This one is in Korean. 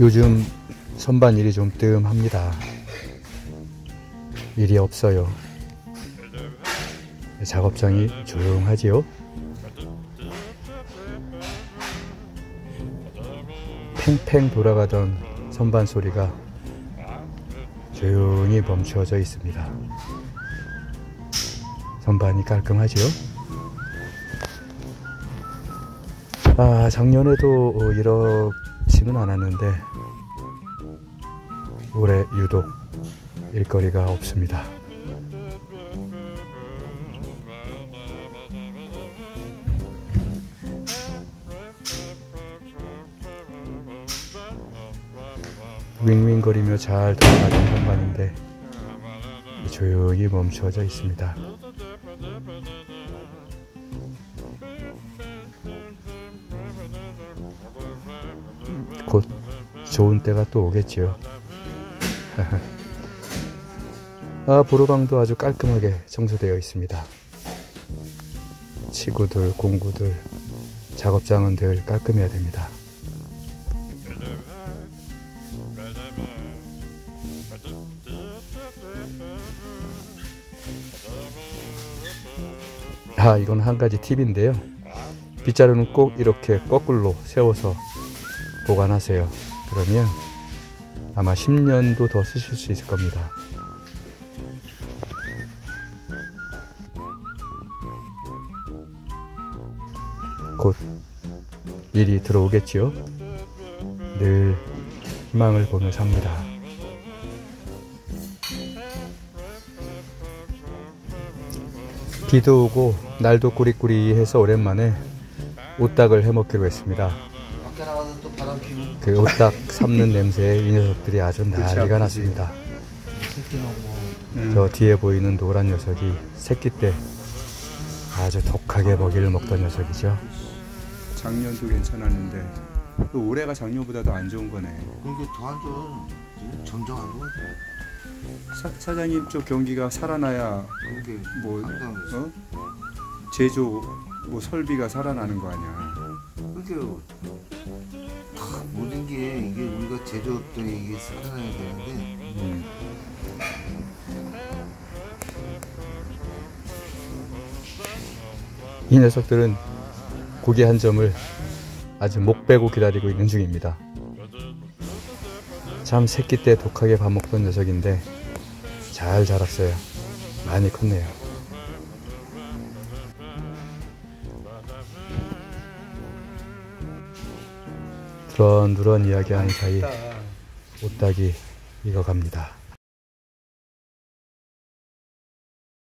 요즘 선반 일이 좀 뜸합니다. 일이 없어요. 작업장이 조용하지요. 팽팽 돌아가던 선반 소리가 조용히 멈추어져 있습니다. 선반이 깔끔하지요. 아, 작년에도 어, 이렇 지는 않았는데 올해 유독 일거리가 없습니다. 윙윙거리며 잘 돌아가는 선반인데 조용히 멈춰져 있습니다. 좋은 때가 또 오겠지요. 아, 보로방도 아주 깔끔하게 청소되어 있습니다. 치구들, 공구들, 작업장은 늘 깔끔해야 됩니다. 아, 이건 한 가지 팁인데요. 빗자루는 꼭 이렇게 거꾸로 세워서 보관하세요. 그러면 아마 10년도 더 쓰실 수 있을 겁니다. 곧 일이 들어오겠지요. 늘 희망을 보며 삽니다. 비도 오고 날도 꾸리꾸리해서 오랜만에 오딱을 해먹기로 했습니다. 밖에 나가서 또 바람 피고 그 오딱 삶는 냄새에 이 녀석들이 아주 난리가 났습니다. 새끼하고 저 뒤에 보이는 노란 녀석이 새끼 때 아주 독하게 먹이를 먹던 녀석이죠. 작년도 괜찮았는데 또 올해가 작년보다도 안 좋은 거네. 그게 더안 점점 안 좋아 사, 사장님 쪽 경기가 살아나야 뭐 항상 어? 제조 뭐 설비가 살아나는 거 아니야. 그게 다 모든 게 이게 우리가 제조업들이 이게 살아나야 되는데 음. 이 녀석들은 고기 한 점을 아주 목 빼고 기다리고 있는 중입니다. 참 새끼 때 독하게 밥 먹던 녀석인데 잘 자랐어요. 많이 컸네요. 누런 누런 이야기하는 사이 오딱이 익어갑니다.